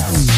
House.